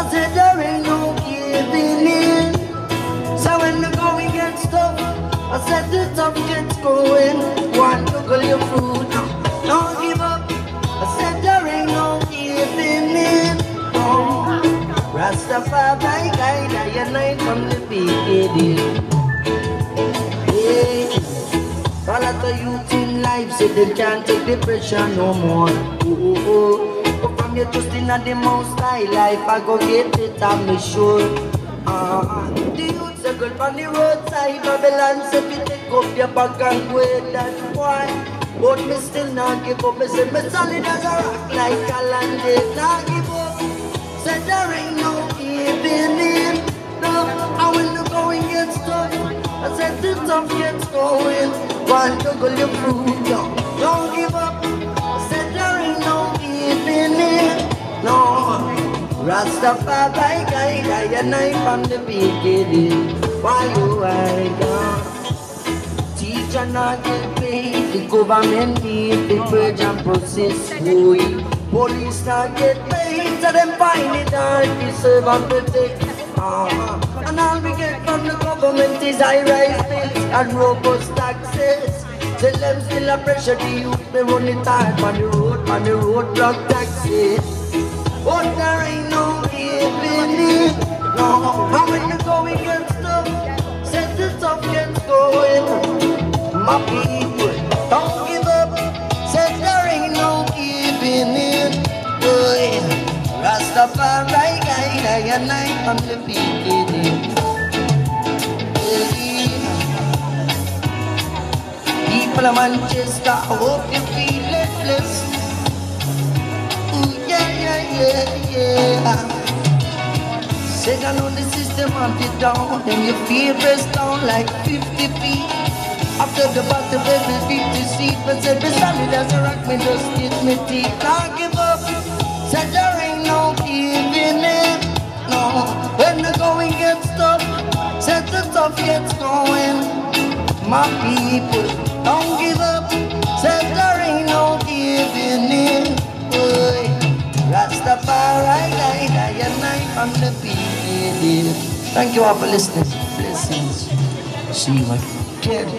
I said there ain't no giving in. So when the going gets tough, I said the tough gets going. One juggle your food, no, don't give up. I said there ain't no giving in. No. Rastafari guide I and I from the beginning. Yeah. All of the youth in life say they can't take the pressure no more. Oh, oh, oh. Trust in the most high life, I go get it, I'm sure. Uh, the youth circle on the roadside, Babylon say fi take up your back and wait, that's why. But me still not give up, me say me solid as a rock like a land, not give up. Said there ain't no giving in, no. And when the going gets tough, I said the tough gets going. One juggle your food, yo. Don't give up. Rastafari guide I and I from the beginning. Why you I gone? Teacher not get paid, the government need the purge and process. Boy, police not get paid, so them find it hard to serve and protect. Uh, and all we get from the government is high rise bills and robust taxes. Tell them still a pressure the youth, they run it hard on the road, on the road, drug taxes. Don't give up. There ain't no giving in. I and I the. People Manchester, I hope you feel blessed. Ooh, yeah, yeah, yeah, yeah. Down on the system and it down, then you feel pressed down like 50 feet. After the battle, every 50 seat, but said the solid as a rock, me just get me teeth. Can't give up, said there ain't no giving in, no. When the going gets tough, said the tough gets going. My people, don't give up, said there ain't no giving in. Boy, Rastafari guide I and I from the beginning. Thank you all for listening. Blessings. See you again again.